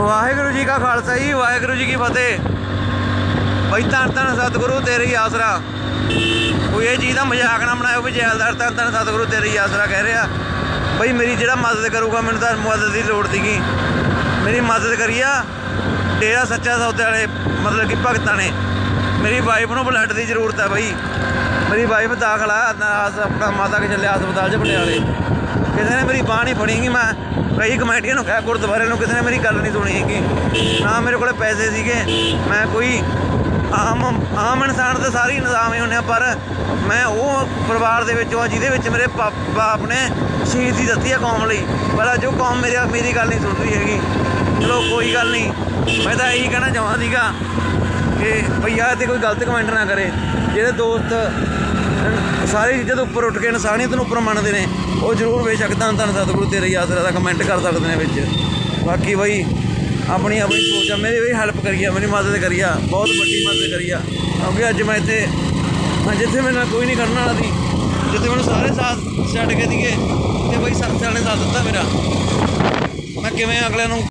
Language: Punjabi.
ਵਾਹਿਗੁਰੂ ਜੀ ਕਾ ਖਾਲਸਾ ਜੀ, ਵਾਹਿਗੁਰੂ ਜੀ ਕੀ ਫਤਿਹ। ਬਈ ਧੰਨ ਧੰਨ ਸਤਿਗੁਰੂ, ਤੇਰੇ ਆਸਰਾ। ਕੋਈ ਇਹ ਚੀਜ਼ ਦਾ ਮਜ਼ਾਕ ਨਾ ਬਣਾਇਓ ਵੀ ਜੈਲਦਾਰ ਧੰਨ ਧੰਨ ਸਤਿਗੁਰੂ, ਤੇਰੇ ਆਸਰਾ ਕਹਿ ਰਿਹਾ। ਬਈ ਮੇਰੀ ਜਿਹੜਾ ਮਦਦ ਕਰੂਗਾ, ਮੈਨੂੰ ਤਾਂ ਮਦਦ ਦੀ ਲੋੜ ਸੀਗੀ। ਮੇਰੀ ਮਦਦ ਕਰੀਆ, ਡੇਰਾ ਸੱਚਾ ਸੌਦੇ ਵਾਲੇ, ਮਤਲਬ ਕਿ ਭਗਤਾਂ ਨੇ। ਮੇਰੀ ਵਾਈਫ ਨੂੰ ਬਲੱਡ ਦੀ ਜ਼ਰੂਰਤ ਹੈ ਬਈ। ਮੇਰੀ ਵਾਈਫ ਦਾਖਲਾ ਆਪਣਾ ਮਾਤਾ ਕੇ ਚੱਲਿਆ ਹਸਪਤਾਲ 'ਚ ਪਟਿਆਲੇ। ਕਿਸੇ ਨੇ ਮੇਰੀ ਬਾਂਹ ਨਹੀਂ ਫੜੀਗੀ ਮੈਂ ਕਈ ਕਮੇਟੀਆਂ ਨੂੰ ਕਿਹਾ, ਗੁਰਦੁਆਰੇ ਨੂੰ ਕਿਸੇ ਨੇ ਮੇਰੀ ਗੱਲ ਨਹੀਂ ਸੁਣੀ ਹੈਗੀ। ਨਾ ਮੇਰੇ ਕੋਲੇ ਪੈਸੇ ਸੀਗੇ, ਮੈਂ ਕੋਈ ਆਮ ਆਮ ਇਨਸਾਨ ਤਾਂ ਸਾਰੇ ਹੀ ਨਿਜ਼ਾਮ ਹੀ ਹੁੰਦੇ ਆ, ਪਰ ਮੈਂ ਉਹ ਪਰਿਵਾਰ ਦੇ ਵਿੱਚੋਂ ਆ, ਜਿਹਦੇ ਵਿੱਚ ਮੇਰੇ ਪਾ- ਬਾਪ ਨੇ ਸ਼ਹੀਦੀ ਦਿੱਤੀ ਆ ਕੌਮ ਲਈ। ਪਰ ਅੱਜ ਉਹ ਕੌਮ ਮੇਰੀ ਮੇਰੀ ਗੱਲ ਨਹੀਂ ਸੁਣ ਰਹੀ ਹੈਗੀ। ਚਲੋ, ਕੋਈ ਗੱਲ ਨਹੀਂ ਮੈਂ ਤਾਂ ਇਹੀ ਕਹਿਣਾ ਚਾਹੁੰਦਾ ਸੀਗਾ ਕਿ ਭਈਆ ਤੇ ਕੋਈ ਗਲਤ ਕਮੈਂਟ ਨਾ ਕਰੇ। ਜਿਹੜੇ ਦੋਸਤ ਸਾਰੀ ਚੀਜ਼ਾਂ ਤੋਂ ਉੱਪਰ ਉੱਠ ਕੇ ਇਨਸਾਨੀਅਤ ਨੂੰ ਉੱਪਰ ਮੰਨਦੇ ਨੇ, ਉਹ ਜ਼ਰੂਰ ਬੇਸ਼ੱਕ ਧੰਨ ਧੰਨ ਸਤਿਗੁਰੂ ਤੇਰੇ ਹੀ ਆਸਰਾ ਦਾ ਕਮੈਂਟ ਕਰ ਸਕਦੇ ਨੇ ਵਿੱਚ। ਬਾਕੀ ਬਈ, ਆਪਣੀ ਆਪਣੀ ਸੋਚ ਆ, ਮੇਰੀ ਵੀ ਹੈਲਪ ਕਰੀਆ, ਮੇਰੀ ਮਦਦ ਕਰੀਆ, ਬਹੁਤ ਵੱਡੀ ਮਦਦ ਕਰੀਆ। ਕਿਉਂਕਿ ਅੱਜ ਮੈਂ ਇੱਥੇ ਹਾਂ ਜਿੱਥੇ ਮੇਰੇ ਨਾਲ ਕੋਈ ਨਹੀਂ ਕਰਨ ਵਾਲਾ ਸੀ, ਜਿੱਥੇ ਮੈਨੂੰ ਸਾਰੇ ਸਾਥ ਛੱਡ ਕੇ ਦੀਏ ਤੇ ਬਈ ਸਰਸੇ ਵਾਲੇ ਨੇ ਸਾਥ ਦਿੱਤਾ ਮੇਰਾ। ਮੈਂ ਕਿਵੇਂ ਅਗਲੇ ਨੂੰ